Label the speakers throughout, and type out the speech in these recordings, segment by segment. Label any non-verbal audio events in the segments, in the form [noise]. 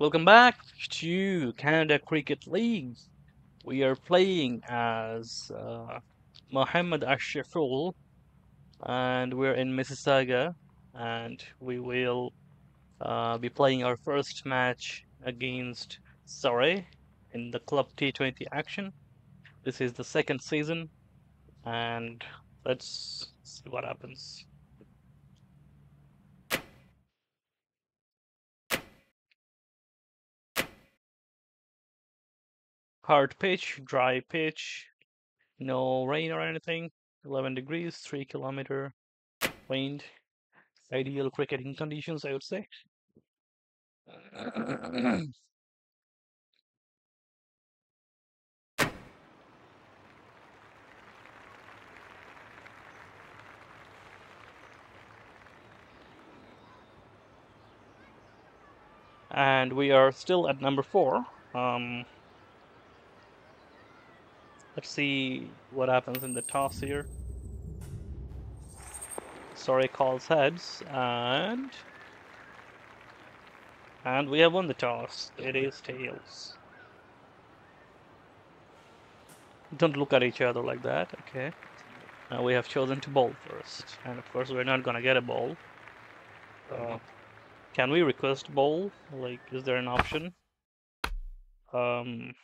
Speaker 1: Welcome back to Canada Cricket League. We are playing as uh, Mohammad Ashraful and we're in Mississauga and we will uh, be playing our first match against Surrey in the Club T20 action. This is the second season and let's see what happens. Hard pitch, dry pitch, no rain or anything. 11 degrees, 3 kilometer wind. Ideal cricketing conditions, I would say. [clears throat] and we are still at number four. Um, let's see what happens in the toss here. Surrey, calls heads, and and we have won the toss. It is tails. Don't look at each other like that. Okay. We have chosen to bowl first, and of course we're not gonna get a bowl. Uh, can we request bowl? Like, is there an option? Um.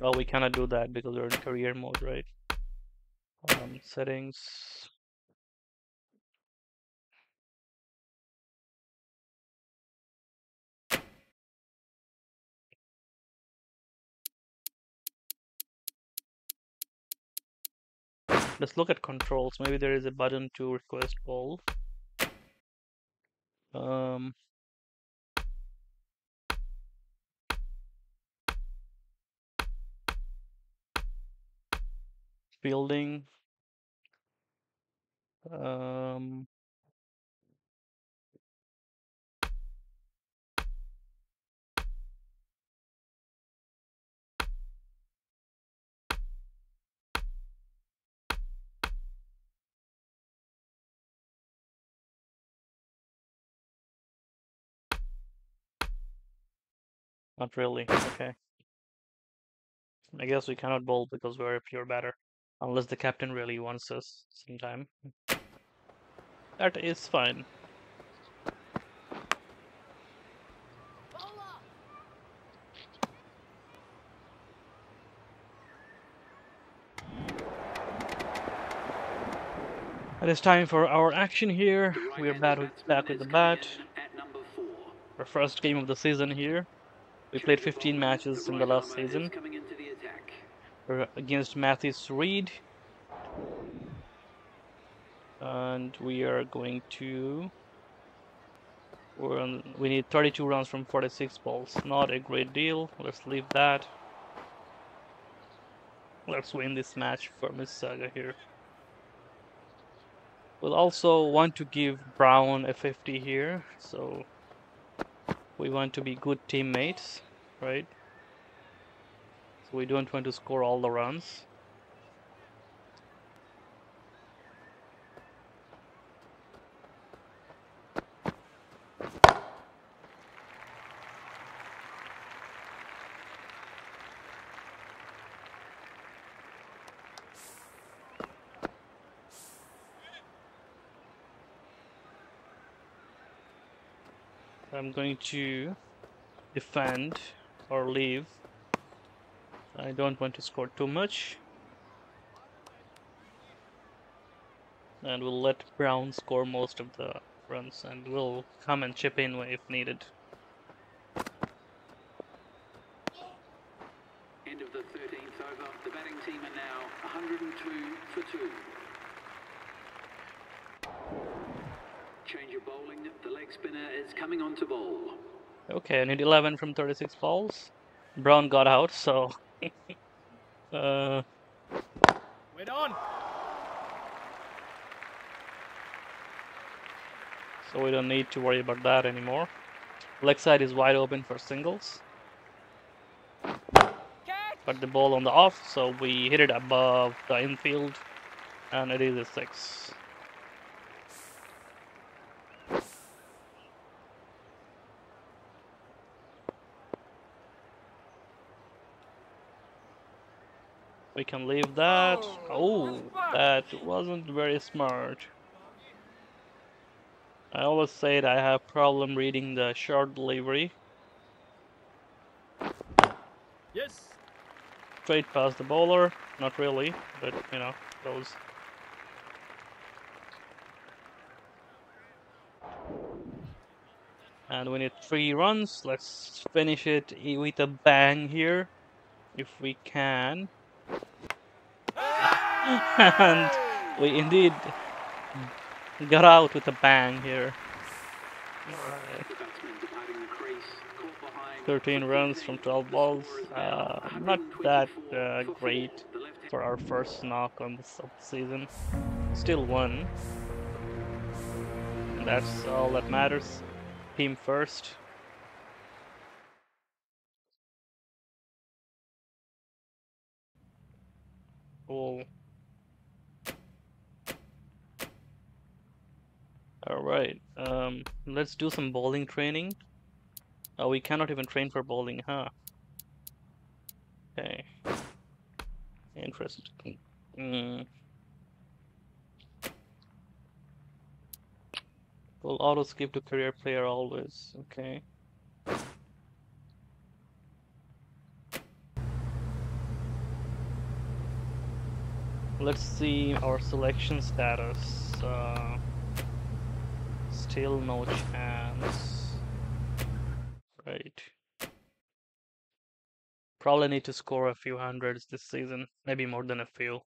Speaker 1: Well, we cannot do that because we're in career mode, right? Um, settings. Let's look at controls. Maybe there is a button to request bowl. Um, fielding. Um, not really. Okay. I guess we cannot bowl because we're a pure batter. Unless the captain really wants us sometime. That is fine. It is time for our action here. We are back with, back with the bat. Our first game of the season here. We played 15 matches in the last season. Against Mathis Reed. And we are going to... On, we need 32 runs from 46 balls. Not a great deal. Let's leave that. Let's win this match for Mississauga here. We'll also want to give Brown a 50 here, so we want to be good teammates, right? So we don't want to score all the runs. I'm going to defend or leave. I don't want to score too much. And we'll let Brown score most of the runs and we'll come and chip in if needed.
Speaker 2: End of the 13th over. The batting team are now 102 for 2. Change of bowling. The leg spinner is coming on to bowl.
Speaker 1: Okay, I need 11 from 36 balls. Brown got out, so... uh,
Speaker 3: Wait on.
Speaker 1: so we don't need to worry about that anymore. Leg side is wide open for singles. But the ball on the off, so we hit it above the infield, and it is a six. We can leave that. Oh, oh that wasn't very smart. I always said I have problem reading the short delivery.
Speaker 3: Yes.
Speaker 1: Straight past the bowler. Not really, but you know, those. And we need three runs. Let's finish it with a bang here, if we can. [laughs] and we indeed got out with a bang here. Alright.
Speaker 2: The batsman departing the crease, caught behind.
Speaker 1: 13 runs from 12 balls. Uh, not that uh, great for our first knock on this season. Still won. That's all that matters. Team first. Cool. Alright, um, let's do some bowling training. Oh, we cannot even train for bowling, huh? Okay. Interesting. Mm. Will auto skip to career player always. Okay. Let's see our selection status. Uh, still no chance. Right. Probably need to score a few hundreds this season, maybe more than a few,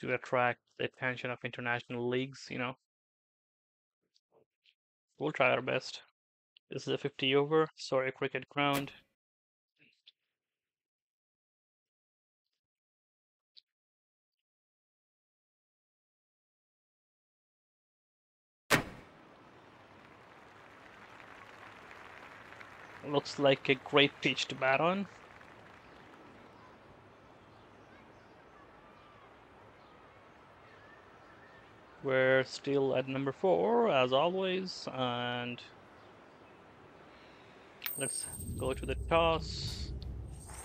Speaker 1: to attract the attention of international leagues, you know. We'll try our best. This is a 50 over, sorry, cricket ground. Looks like a great pitch to bat on. We're still at number four, as always, and let's go to the toss.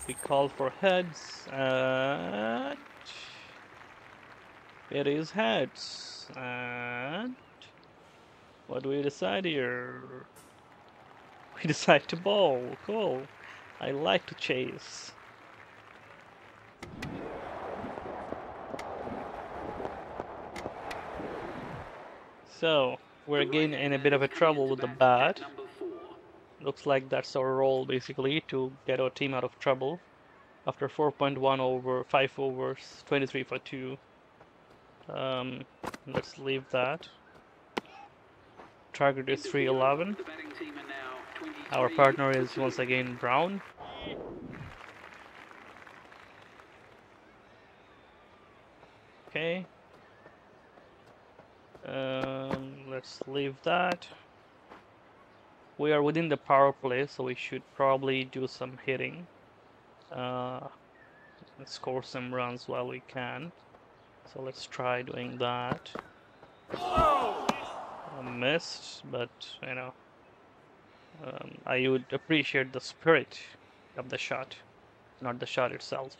Speaker 1: We call for heads, and it is heads. And what do we decide here? We [laughs] decide to bowl. Cool. I like to chase. So, we're again in a bit of a trouble with the bat. Looks like that's our role basically to get our team out of trouble. After 4.1 over, 5 overs, 23 for 2. Um, let's leave that. Target is 311. Our partner is once again Brown. Okay. Um, let's leave that. We are within the power play, so we should probably do some hitting. Uh, score some runs while we can. So let's try doing that. I missed, but you know, um, I would appreciate the spirit of the shot, not the shot itself.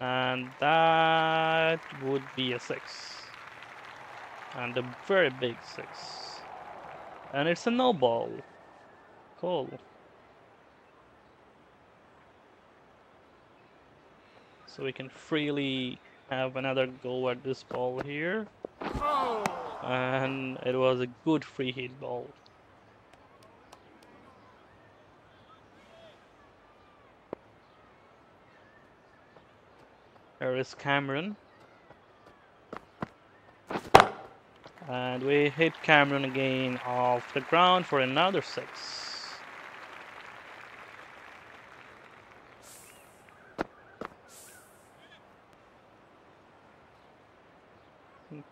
Speaker 1: And that would be a six. And a very big six. And it's a no ball. Cool. So we can freely have another go at this ball here. And it was a good free hit ball. There is Cameron. And we hit Cameron again off the ground for another six.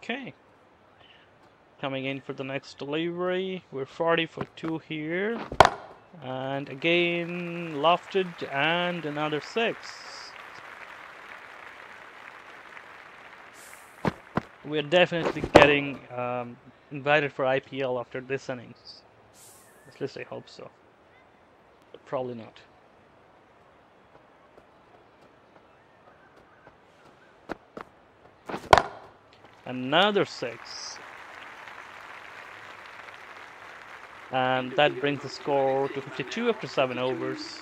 Speaker 1: Okay. Coming in for the next delivery. We're 40 for two here. And again, lofted and another six. We're definitely getting um, invited for IPL after this innings. At least I hope so. probably not. Another six. And that brings the score to 52 after 7 overs.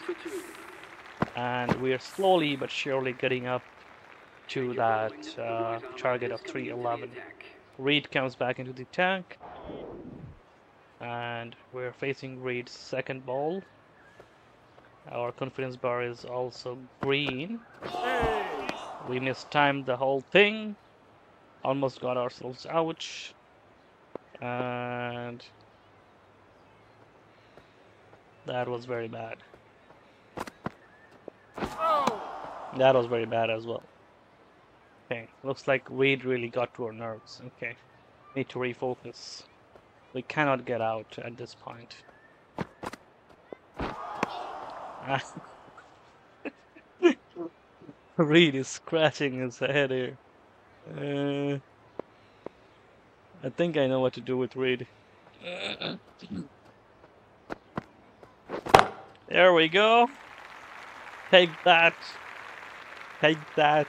Speaker 1: And we are slowly but surely getting up to that uh, target of 311. Reed comes back into the tank. And we're facing Reed's second ball. Our confidence bar is also green. We mistimed the whole thing. Almost got ourselves out. And that was very bad. That was very bad as well. Okay, looks like Reed really got to our nerves. Okay, need to refocus. We cannot get out at this point. [laughs] Reed is scratching his head here. Uh, I think I know what to do with Reed. [clears throat] There we go. Take that. Take that.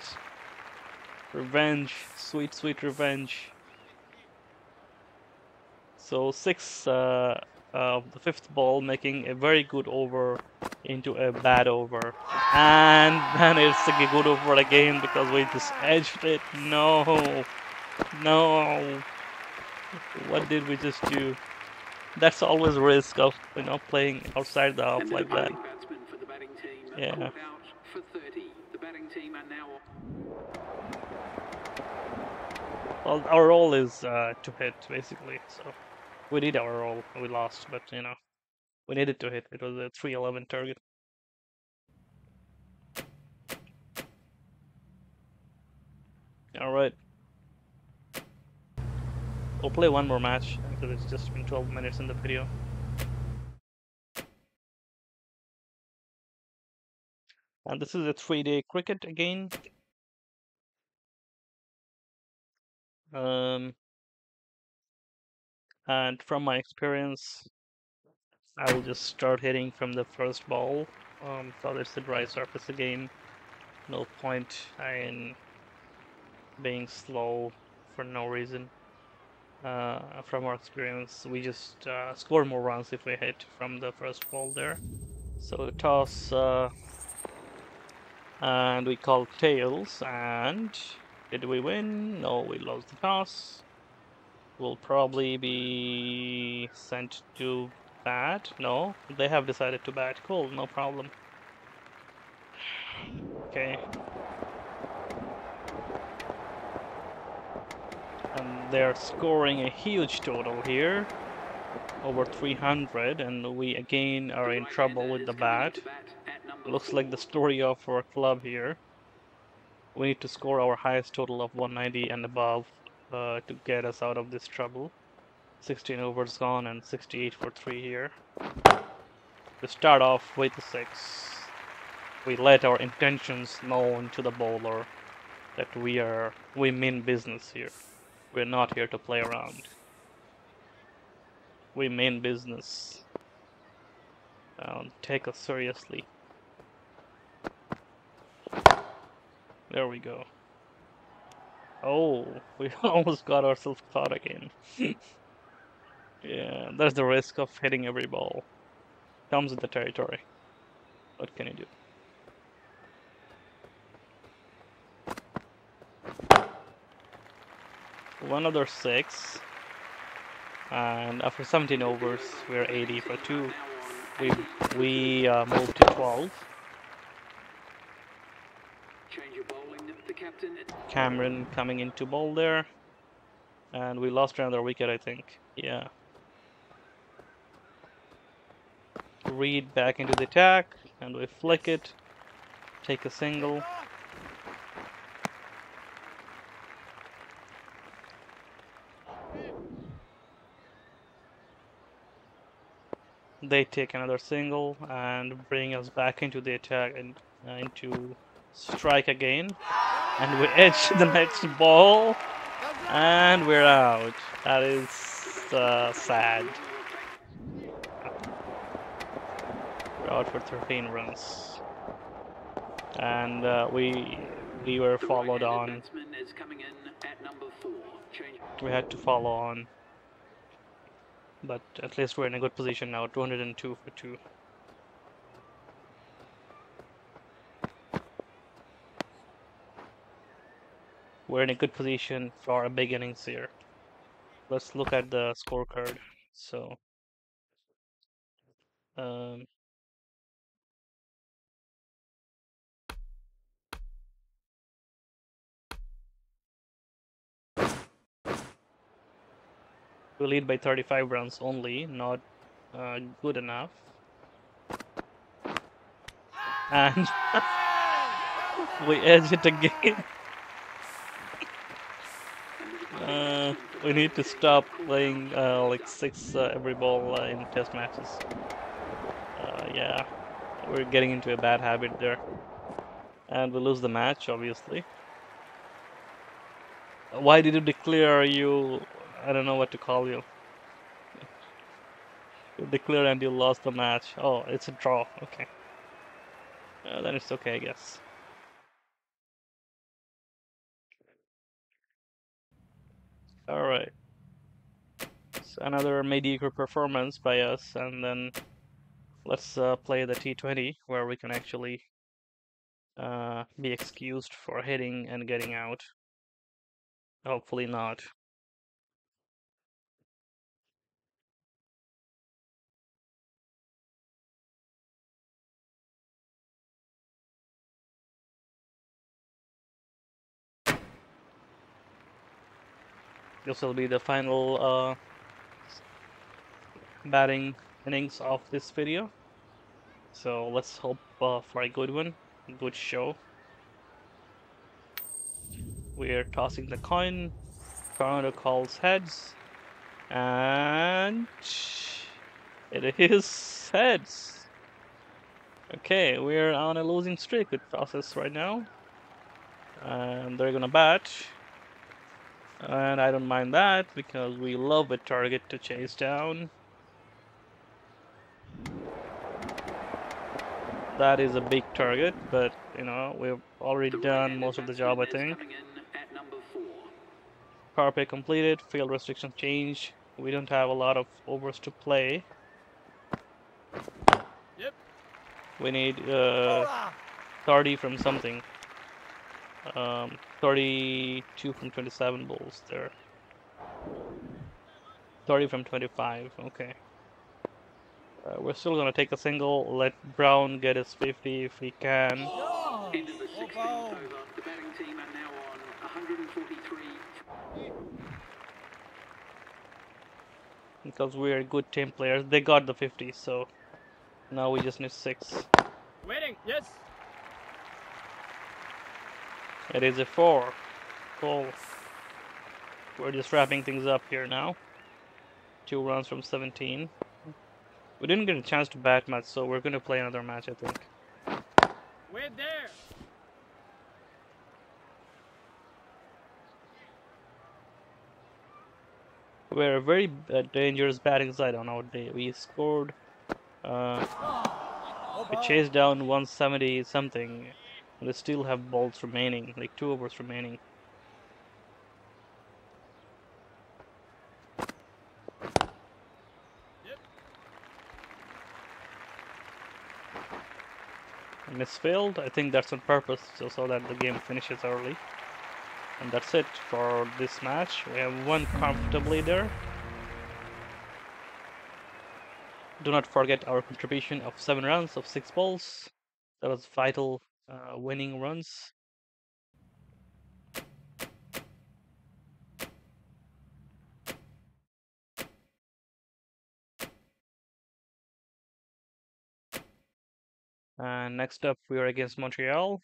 Speaker 1: Revenge. Sweet, sweet revenge. So six uh, of the fifth ball, making a very good over into a bad over. And then it's a good over again because we just edged it. No. No. What did we just do? That's always risk of you know playing outside the
Speaker 2: the
Speaker 1: like that.
Speaker 2: for the batting team
Speaker 1: Yeah.
Speaker 2: called out for 30. The batting team are now
Speaker 1: Well, our role is uh, to hit basically. So we did our role. We lost, but you know we needed to hit. It was a 311 target. All right. We'll play one more match because it's just been 12 minutes in the video. And this is a three-day cricket again. Um, and from my experience, I will just start hitting from the first ball. Um, so it's a dry surface again. No point in being slow for no reason. Uh, from our experience, we just uh, score more runs if we hit from the first ball there. So toss, uh, and we call tails. And did we win? No, we lost the toss. We'll probably be sent to bat. No, they have decided to bat. Cool, no problem. Okay. And they're scoring a huge total here. Over 300, and we again are in trouble with the bat. Looks like the story of our club here. We need to score our highest total of 190 and above uh, to get us out of this trouble. 16 overs gone and 68 for 3 here. To start off with the 6, we let our intentions known to the bowler that we are we mean business here. We're not here to play around. We mean business. Um, take us seriously. There we go. Oh, we [laughs] almost got ourselves caught again. [laughs] yeah, there's the risk of hitting every ball. Comes with the territory. What can you do? One other six. And after 17 overs, we're 80 for two. We we uh, moved to 12.
Speaker 2: Change of bowling, the captain.
Speaker 1: Cameron coming into bowl there. And we lost another wicket, I think. Yeah. Reed back into the attack, and we flick it. Take a single. They take another single and bring us back into the attack and uh, into strike again. And we [laughs] edge the next ball. And we're out. That is uh, sad. We're out for 13 runs. And uh, we we were followed on.
Speaker 2: batsman is coming in at number four. Change.
Speaker 1: We had to follow on. But at least we're in a good position now. 202 for two. We're in a good position for our big innings here. Let's look at the scorecard. So, um, we lead by 35 runs only, not uh, good enough. And [laughs] we edge it again. [laughs] Uh, we need to stop playing uh, like six uh, every ball uh, in test matches. Uh, yeah, we're getting into a bad habit there. And we lose the match, obviously. Why did you declare you? I don't know what to call you. You declared and you lost the match. Oh, it's a draw. Okay. Uh, then it's okay, I guess. All right. Another mediocre performance by us, and then let's uh, play the T20 where we can actually uh, be excused for hitting and getting out. Hopefully not. This will be the final uh, batting innings of this video. So let's hope uh, for a good one, good show. We're tossing the coin. Toronto calls heads, and it is heads. Okay, we're on a losing streak with process right now, and they're gonna bat. And I don't mind that because we love a target to chase down. That is a big target, but you know, we've already
Speaker 2: The
Speaker 1: done most of the job, I think.
Speaker 2: coming in at number four.
Speaker 1: Power play completed, field restrictions change. We don't have a lot of overs to play.
Speaker 3: Yep.
Speaker 1: We need uh, 30 from something. Um, 32 from 27 balls there. 30 from 25, okay. Uh, we're still gonna take a single, let Brown get his 50 if he can.
Speaker 2: Into the 16th over. The batting team are now on 143.
Speaker 1: Because we're good team players. They got the 50, so now we just need 6.
Speaker 3: Waiting. Yes.
Speaker 1: It is a 4. Cool. We're just wrapping things up here now. Two runs from 17. We didn't get a chance to bat much, so we're gonna play another match, I think.
Speaker 3: We're there.
Speaker 1: We're a very uh, dangerous batting side on our day. We scored, uh, we chased down 170 something. We still have balls remaining, like two overs remaining.
Speaker 3: Yep.
Speaker 1: Misfield, I think that's on purpose, so, so that the game finishes early. And that's it for this match. We have won comfortably there. Do not forget our contribution of 7 rounds of 6 balls. That was vital uh, winning runs. And next up, we are against Montreal.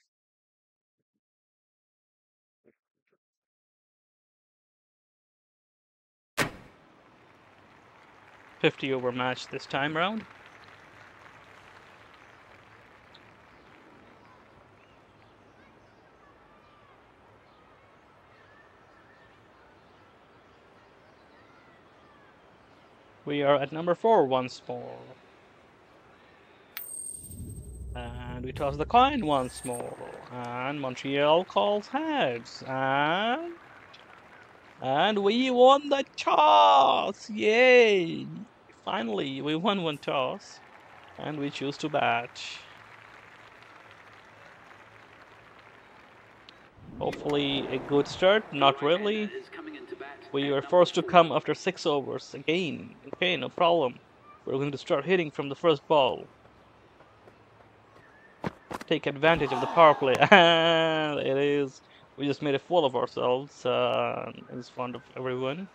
Speaker 1: Fifty over match this time round. We are at number four once more. And we toss the coin once more. And Montreal calls heads. And and we won the toss! Yay! Finally, we won one toss. And we choose to bat. Hopefully a good start, not really.
Speaker 2: Is coming into bat
Speaker 1: We were forced to come after six overs again. Okay, no problem. We're going to start hitting from the first ball. Take advantage of the power play. [laughs] And it is. We just made a fool of ourselves uh, in front of everyone.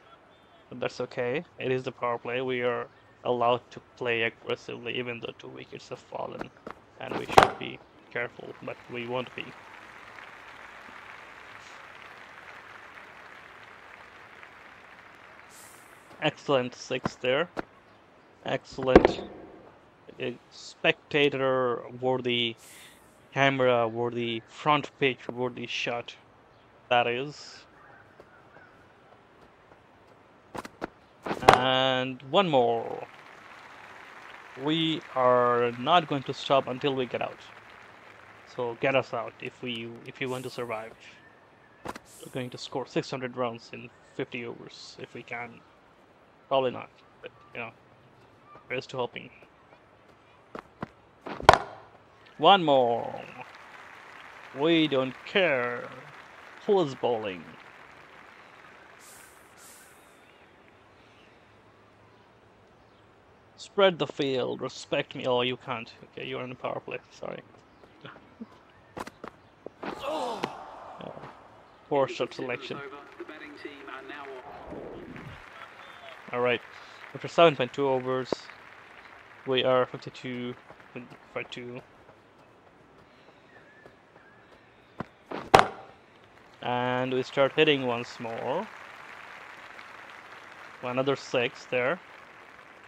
Speaker 1: But that's okay. It is the power play. We are allowed to play aggressively even though two wickets have fallen. And we should be careful, but we won't be. Excellent six there. Excellent uh, spectator worthy camera worthy front page worthy shot that is. And one more. We are not going to stop until we get out. So get us out if we if you want to survive. We're going to score 600 runs in 50 overs if we can. Probably not, but you know, here's to hoping. One more. We don't care who's bowling. Spread the field, respect me. Oh, you can't. Okay, you're in the power play. Sorry. [laughs] Uh, poor shot selection.
Speaker 2: Over. The batting team are now off.
Speaker 1: Alright, after 7.2 overs, we are 52 for 2. And we start hitting once more. Another 6 there.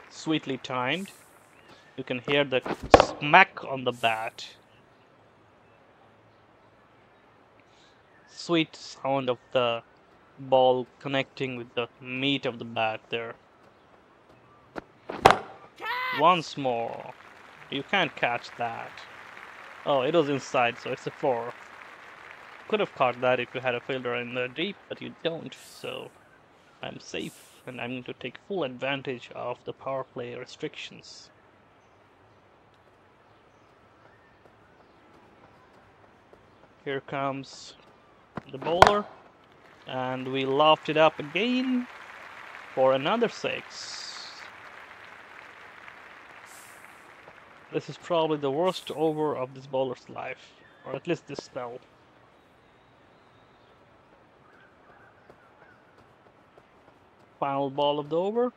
Speaker 1: Sweetly timed. You can hear the smack on the bat. Sweet sound of the ball connecting with the meat of the bat there. Once more. You can't catch that. Oh, it was inside, so it's a 4. Could have caught that if you had a fielder in the deep, but you don't, so I'm safe and I'm going to take full advantage of the power play restrictions. Here comes the bowler and we loft it up again for another six. This is probably the worst over of this bowler's life, or at least this spell. Final ball of the over.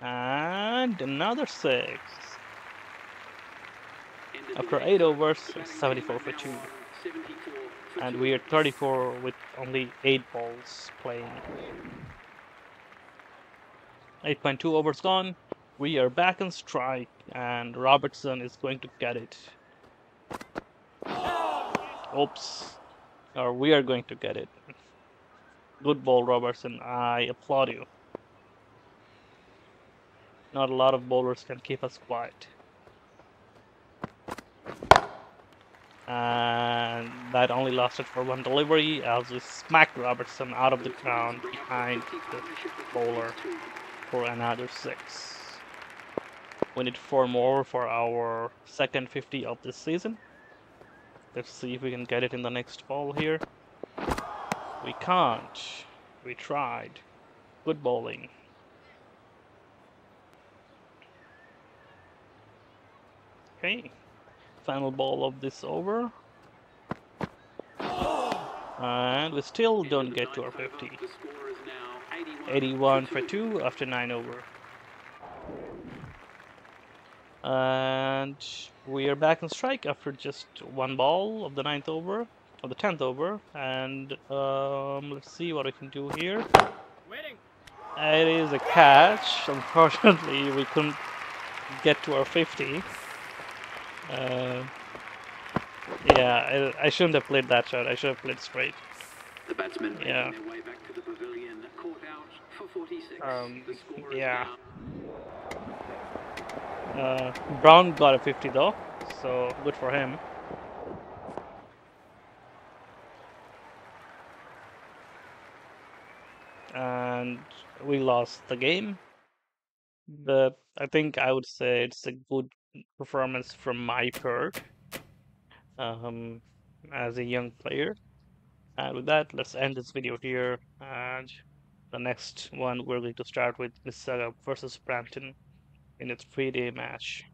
Speaker 1: And another six. After eight overs,
Speaker 2: The
Speaker 1: it's
Speaker 2: batting
Speaker 1: 74 for
Speaker 2: are now
Speaker 1: 2.
Speaker 2: on 74 for
Speaker 1: And we are 34 with only 8 balls playing. 8.2 overs gone. We are back on strike, and Robertson is going to get it. Oops. Or we are going to get it. Good ball, Robertson. I applaud you. Not a lot of bowlers can keep us quiet. And that only lasted for one delivery as we smacked Robertson out of the ground behind the bowler for another six. We need four more for our second 50 of this season. Let's see if we can get it in the next ball here. We can't. We tried. Good bowling. Okay. Final ball of this over. And we still don't get to our 50.
Speaker 2: The score is now
Speaker 1: 81 for 2 after 9 over. And we are back in strike after just one ball of the ninth over, of the 10th over. And um, let's see what we can do here. It is a catch. Unfortunately, we couldn't get to our 50. Uh, yeah, I, I shouldn't have played that shot. I should have played straight.
Speaker 2: The batsmen making
Speaker 1: Yeah.
Speaker 2: their way back to the pavilion, caught out for 46.
Speaker 1: Um,
Speaker 2: the score
Speaker 1: yeah. Uh, Brown got a 50 though. So good for him. And we lost the game. But I think I would say it's a good performance from my part um, as a young player. And with that, let's end this video here. And the next one, we're going to start with Mississauga versus Brampton in its three-day match.